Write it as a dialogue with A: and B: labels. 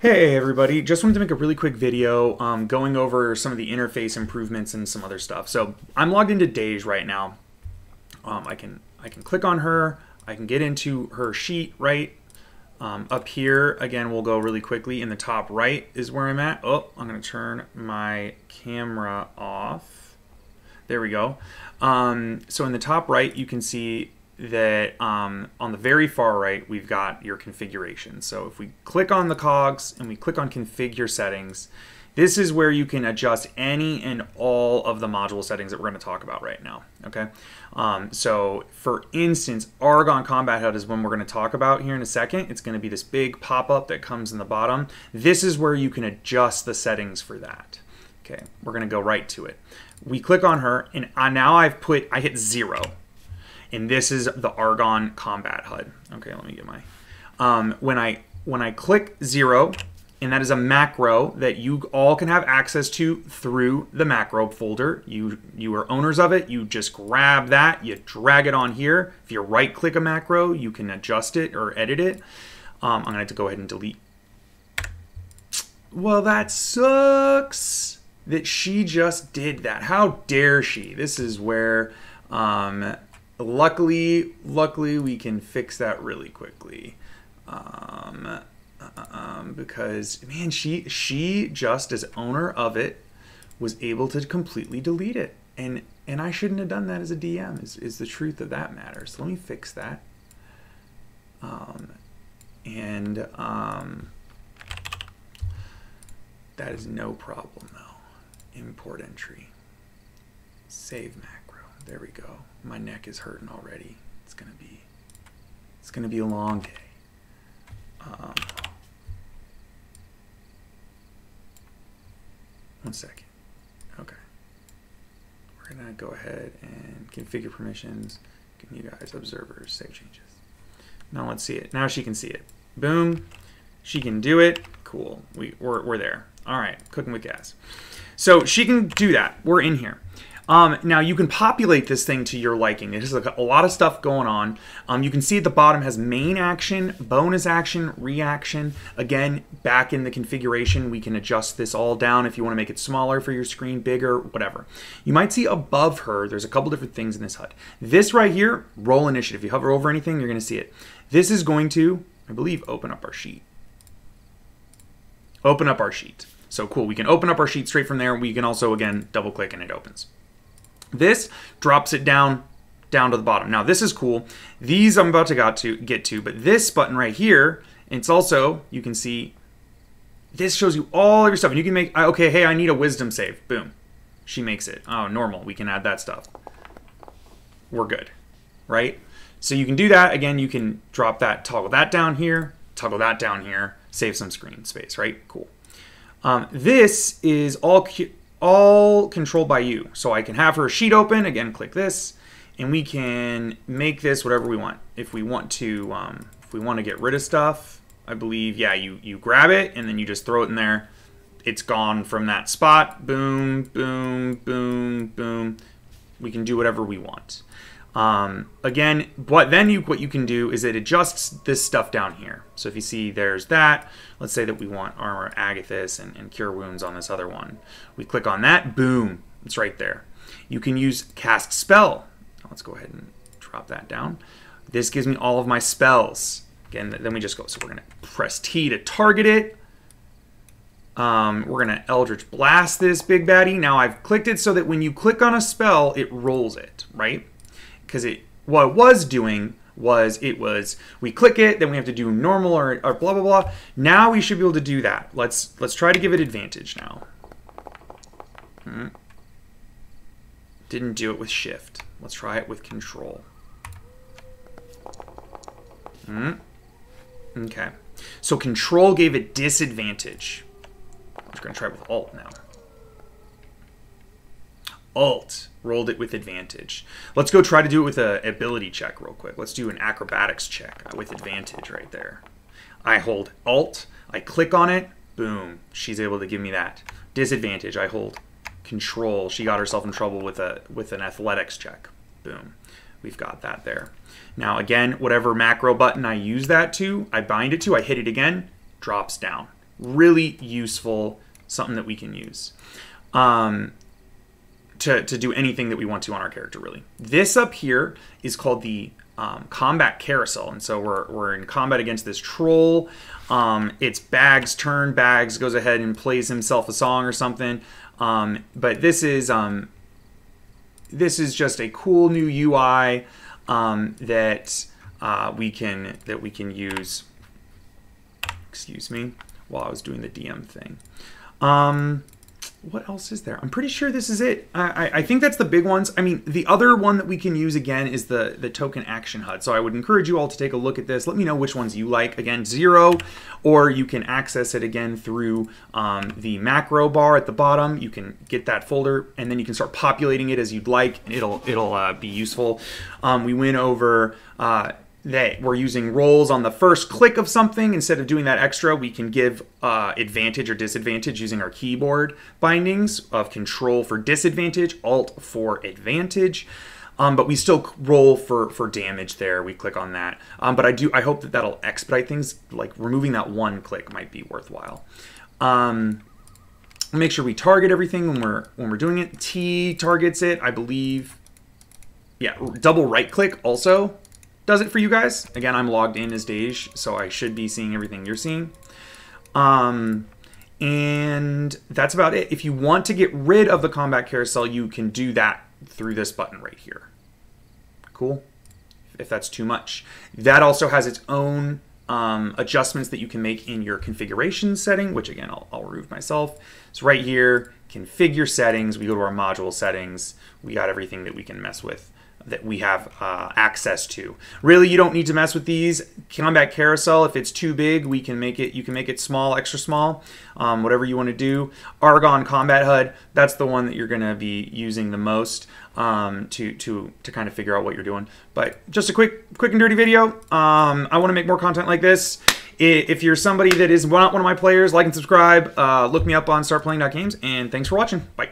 A: Hey everybody, just wanted to make a really quick video um, going over some of the interface improvements and some other stuff. So I'm logged into Dage right now. Um, I can I can click on her, I can get into her sheet right um, up here. Again, we'll go really quickly. In the top right is where I'm at. Oh, I'm gonna turn my camera off. There we go. Um, so in the top right, you can see that um, on the very far right, we've got your configuration. So if we click on the cogs and we click on configure settings, this is where you can adjust any and all of the module settings that we're going to talk about right now. Okay. Um, so for instance, Argon Combat HUD is one we're going to talk about here in a second. It's going to be this big pop-up that comes in the bottom. This is where you can adjust the settings for that. Okay. We're going to go right to it. We click on her and now I've put, I hit zero and this is the Argon Combat HUD. Okay, let me get my. Um, when I when I click zero, and that is a macro that you all can have access to through the macro folder. You you are owners of it. You just grab that, you drag it on here. If you right click a macro, you can adjust it or edit it. Um, I'm gonna have to go ahead and delete. Well, that sucks that she just did that. How dare she? This is where um, luckily, luckily we can fix that really quickly. Um, um, because man, she she just as owner of it was able to completely delete it, and and I shouldn't have done that as a DM. Is is the truth of that matter? So let me fix that. Um, and um, that is no problem though. Import entry. Save macro. There we go my neck is hurting already. It's gonna be it's gonna be a long day. Um, one second. Okay. We're gonna go ahead and configure permissions. Give you guys observers save changes. Now let's see it. Now she can see it. Boom. She can do it. Cool. We, we're, we're there. All right. Cooking with gas. So she can do that. We're in here. Um, now you can populate this thing to your liking. It There's a lot of stuff going on. Um, you can see at the bottom has main action, bonus action, reaction. Again, back in the configuration, we can adjust this all down if you want to make it smaller for your screen, bigger, whatever. You might see above her, there's a couple different things in this HUD. This right here, roll initiative. If you hover over anything, you're going to see it. This is going to, I believe, open up our sheet. Open up our sheet. So cool, we can open up our sheet straight from there. We can also, again, double click and it opens. This drops it down down to the bottom. Now this is cool. These I'm about to got to get to, but this button right here, it's also you can see this shows you all of your stuff, and you can make okay. Hey, I need a wisdom save. Boom, she makes it. Oh, normal. We can add that stuff. We're good, right? So you can do that again. You can drop that, toggle that down here, toggle that down here, save some screen space, right? Cool. Um, this is all all controlled by you. So I can have her sheet open, again, click this, and we can make this whatever we want. If we want to, um, if we want to get rid of stuff, I believe, yeah, you, you grab it and then you just throw it in there. It's gone from that spot. Boom, boom, boom, boom. We can do whatever we want. Um, again, what then you what you can do is it adjusts this stuff down here. So if you see there's that, let's say that we want armor Agathys and, and cure wounds on this other one. We click on that, boom, it's right there. You can use cast spell. Let's go ahead and drop that down. This gives me all of my spells. Again, then we just go, so we're gonna press T to target it. Um, we're gonna Eldritch Blast this big baddie. Now I've clicked it so that when you click on a spell, it rolls it, right? Because it what it was doing was it was we click it then we have to do normal or, or blah blah blah. Now we should be able to do that. Let's let's try to give it advantage now. Hmm. didn't do it with shift. Let's try it with control. Hmm. okay. So control gave it disadvantage. I'm just gonna try it with alt now alt rolled it with advantage. Let's go try to do it with an ability check real quick. Let's do an acrobatics check with advantage right there. I hold alt, I click on it, boom, she's able to give me that. Disadvantage, I hold control. She got herself in trouble with a with an athletics check. Boom. We've got that there. Now again, whatever macro button I use that to, I bind it to, I hit it again, drops down. really useful, something that we can use. Um, to, to do anything that we want to on our character, really. This up here is called the um, combat carousel. And so we're, we're in combat against this troll. Um, it's Bags' turn. Bags goes ahead and plays himself a song or something. Um, but this is um, this is just a cool new UI um, that uh, we can that we can use. Excuse me, while I was doing the DM thing. What else is there? I'm pretty sure this is it. I, I, think that's the big ones. I mean, the other one that we can use again is the, the token action HUD. So I would encourage you all to take a look at this. Let me know which ones you like. Again, zero, or you can access it again through um, the macro bar at the bottom. You can get that folder, and then you can start populating it as you'd like, and it'll it'll uh, be useful. Um, we went over. Uh, that we're using rolls on the first click of something. Instead of doing that extra we can give uh, advantage or disadvantage using our keyboard bindings of control for disadvantage alt for advantage. Um, but we still roll for for damage there. We click on that. Um, but i do i hope that that'll expedite things. Like removing that one click might be worthwhile. Um, make sure we target everything when we're when we're doing it. T targets it i believe. Yeah double right click also does it for you guys. Again, I'm logged in as Dej, so I should be seeing everything you're seeing. Um, and that's about it. If you want to get rid of the combat carousel, you can do that through this button right here. Cool. If that's too much. That also has its own um, adjustments that you can make in your configuration setting, which again, I'll, I'll remove myself. So right here, configure settings, we go to our module settings, we got everything that we can mess with that we have uh, access to. Really, you don't need to mess with these. Combat Carousel, if it's too big, we can make it. You can make it small, extra small, um, whatever you want to do. Argon Combat HUD, that's the one that you're going to be using the most um, to to to kind of figure out what you're doing. But just a quick, quick and dirty video. Um, I want to make more content like this. If you're somebody that is not one of my players, like and subscribe. Uh, look me up on startplaying.games, and thanks for watching. Bye.